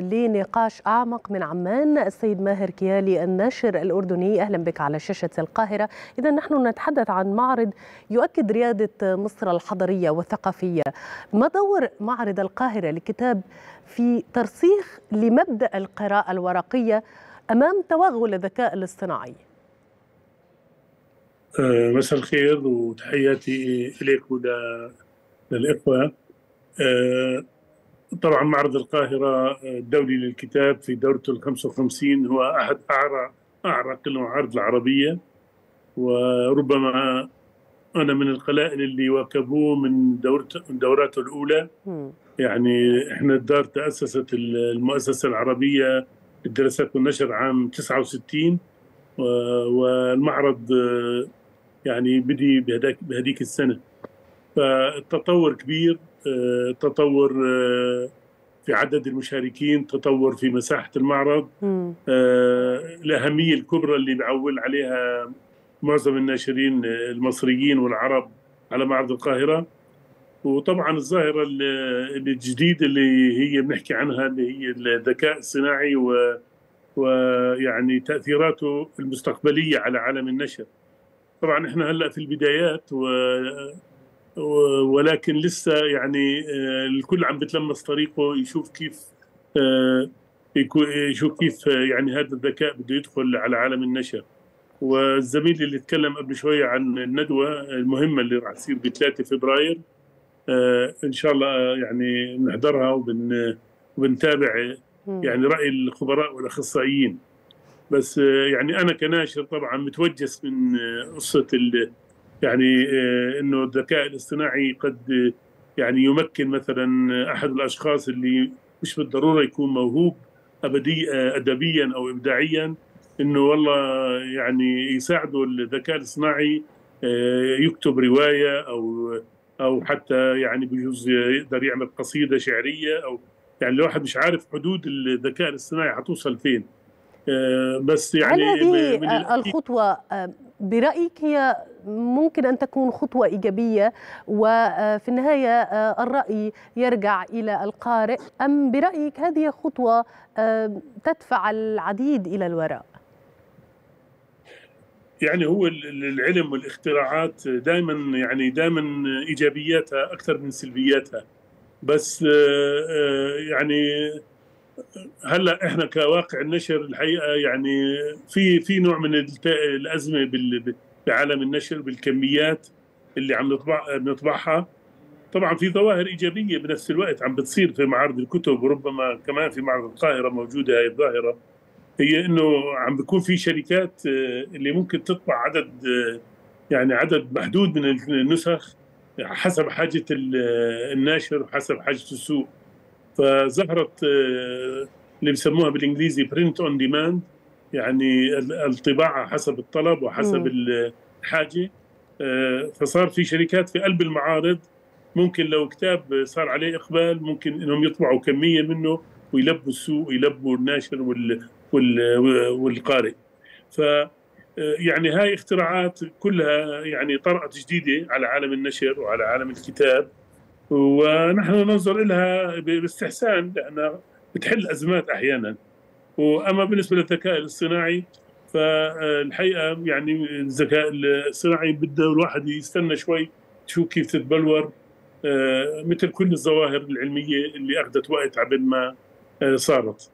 لنقاش أعمق من عمان. السيد ماهر كيالي الناشر الأردني أهلا بك على شاشة القاهرة. إذا نحن نتحدث عن معرض يؤكد ريادة مصر الحضرية والثقافية. ما دور معرض القاهرة لكتاب في ترسيخ لمبدأ القراءة الورقية أمام توغل الذكاء الاصطناعي؟ مساء الخير وتحياتي إليك وللإخوة. طبعا معرض القاهرة الدولي للكتاب في دورته ال 55 هو أحد أعرق أعرق المعارض العربية. وربما أنا من القلائل اللي واكبوه من دوراته الأولى. يعني إحنا الدار تأسست المؤسسة العربية للدراسات والنشر عام 69 والمعرض يعني بدي بهديك السنة. فالتطور كبير. تطور في عدد المشاركين تطور في مساحة المعرض. الأهمية الكبرى اللي بعول عليها معظم الناشرين المصريين والعرب على معرض القاهرة. وطبعا الظاهرة الجديدة اللي هي بنحكي عنها اللي هي الذكاء الصناعي و ويعني تأثيراته المستقبلية على عالم النشر. طبعا إحنا هلأ في البدايات و ولكن لسه يعني الكل عم بتلمس طريقه يشوف كيف يشوف كيف يعني هذا الذكاء بده يدخل على عالم النشر. والزميل اللي تكلم قبل شوية عن الندوة المهمة اللي راح تصير ب 3 فبراير إن شاء الله يعني نحضرها وبن وبنتابع يعني رأي الخبراء والأخصائيين. بس يعني أنا كناشر طبعا متوجس من قصة يعني إنه الذكاء الاصطناعي قد يعني يمكن مثلا أحد الأشخاص اللي مش بالضرورة يكون موهوب ابدي ادبيا أو ابداعيا إنه والله يعني يساعده الذكاء الاصطناعي يكتب رواية أو أو حتى يعني بجوز يقدر يعمل قصيدة شعرية أو يعني الواحد مش عارف حدود الذكاء الاصطناعي حتوصل فين. بس يعني هل هذه الخطوة برأيك هي ممكن أن تكون خطوة إيجابية وفي النهاية الرأي يرجع إلى القارئ أم برأيك هذه خطوة تدفع العديد إلى الوراء؟ يعني هو العلم والاختراعات دائما يعني دائما إيجابياتها أكثر من سلبياتها بس يعني هلا إحنا كواقع النشر الحقيقة يعني في في نوع من الأزمة بعالم النشر بالكميات اللي عم نطبع بنطبعها طبعا في ظواهر إيجابية بنفس الوقت عم بتصير في معارض الكتب وربما كمان في معرض القاهرة موجودة هاي الظاهرة. هي إنه عم بيكون في شركات اللي ممكن تطبع عدد يعني عدد محدود من النسخ حسب حاجة الناشر وحسب حاجة السوق. فظهرت اللي بسموها بالإنجليزي print on demand يعني الطباعة حسب الطلب وحسب الحاجة. فصار في شركات في قلب المعارض. ممكن لو كتاب صار عليه إقبال ممكن إنهم يطبعوا كمية منه ويلبوا السوق ويلبوا الناشر وال والقارئ. ف يعني هاي اختراعات كلها يعني طرأت جديدة على عالم النشر وعلى عالم الكتاب. ونحن ننظر لها باستحسان لانها بتحل ازمات أحيانا. وأما بالنسبة للذكاء الاصطناعي فالحقيقة يعني الذكاء الصناعي بده الواحد يستنى شوي تشوف كيف تتبلور. مثل كل الظواهر العلمية اللي أخذت وقت عبد ما صارت.